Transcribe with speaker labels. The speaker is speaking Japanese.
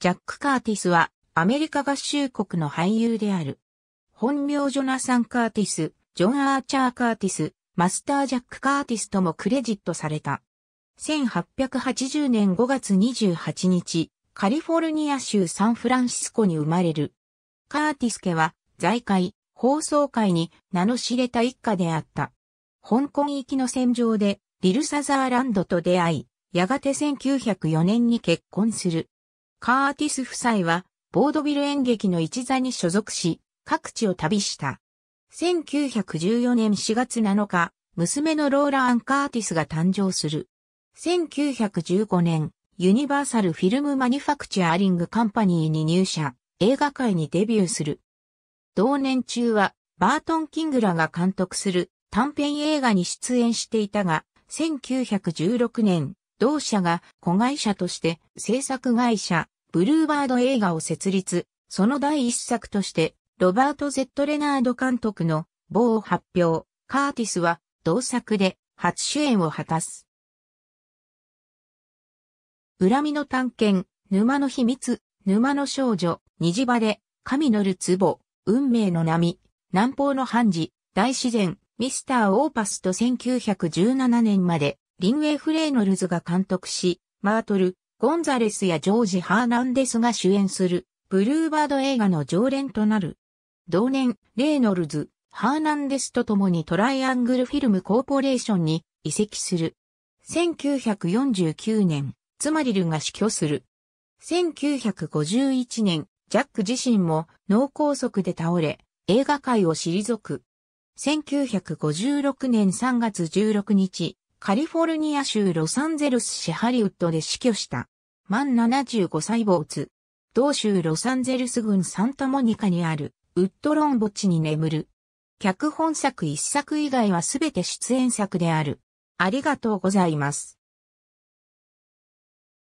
Speaker 1: ジャック・カーティスはアメリカ合衆国の俳優である。本名ジョナサン・カーティス、ジョン・アーチャー・カーティス、マスター・ジャック・カーティスともクレジットされた。1880年5月28日、カリフォルニア州サンフランシスコに生まれる。カーティス家は財界、放送界に名の知れた一家であった。香港行きの戦場でリルサザーランドと出会い、やがて1904年に結婚する。カーティス夫妻は、ボードビル演劇の一座に所属し、各地を旅した。1914年4月7日、娘のローラ・アン・カーティスが誕生する。1915年、ユニバーサル・フィルム・マニュファクチャーリング・カンパニーに入社、映画界にデビューする。同年中は、バートン・キングらが監督する短編映画に出演していたが、1916年、同社が子会社として制作会社ブルーバード映画を設立。その第一作としてロバート・ゼット・レナード監督の某を発表。カーティスは同作で初主演を果たす。恨みの探検、沼の秘密、沼の少女、虹バレ、神のる壺、運命の波、南方の判事、大自然、ミスター・オーパスと1917年までリンウェイ・フレーノルズが監督し、マートル、ゴンザレスやジョージ・ハーナンデスが主演する、ブルーバード映画の常連となる。同年、レーノルズ、ハーナンデスと共にトライアングルフィルムコーポレーションに移籍する。1949年、ツマリルが死去する。1951年、ジャック自身も脳梗塞で倒れ、映画界を退く。1956年3月16日、カリフォルニア州ロサンゼルス市ハリウッドで死去した。満75歳没。同州ロサンゼルス郡サンタモニカにあるウッドロン墓地に眠る。脚本作一作以外はすべて出演作である。ありがとうございます。